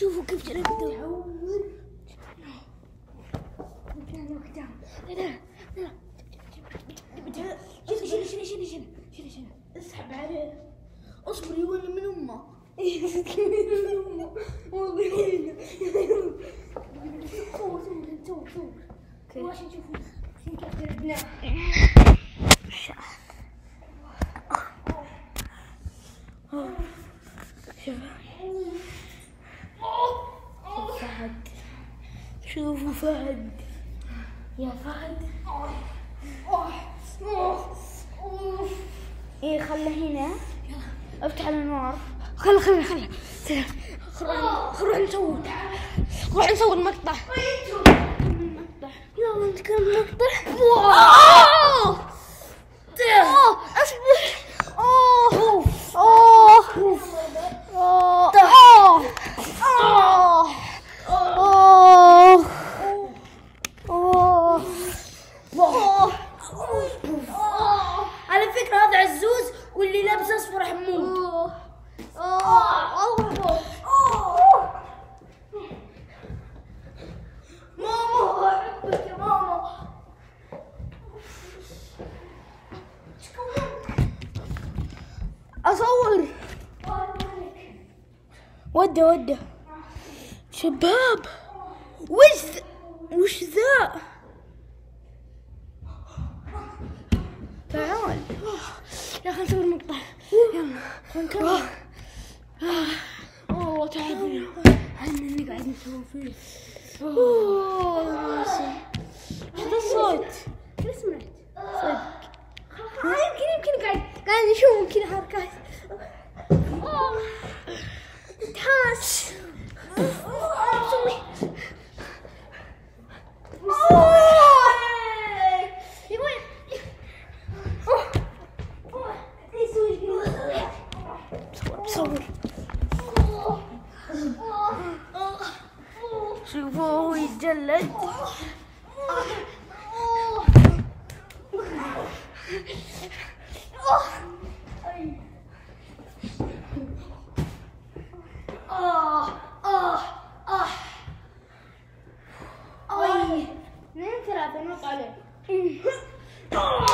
شوفوا كيف قدام لا لا لا اسحب عليه اصبر يولي من أمه. أوكي شوف فهد شوفوا فهد. يا فهد. إيه خله هنا. أفتح الانوار خله خله خله خل نروح نسوي. نروح نسوي المقطع. يلا نتكلم المقطع اوه اوه اصبر اوه اوه اوه اوه اوه اوه اوه على فكرة هذا عزوز واللي لابس اصفر حمود ماما احبك يا ماما أصور. ودة ودة. شباب وش وش ذا؟ تعال. يا خل نصور مقطع يلا اوه تعبنا إحنا نقعد نسوي فيه. أوه راسي إيش ذا الصوت؟ كيف سمعت؟ صدق. يمكن يمكن قاعد قاعد نشوف كذا حركات. oh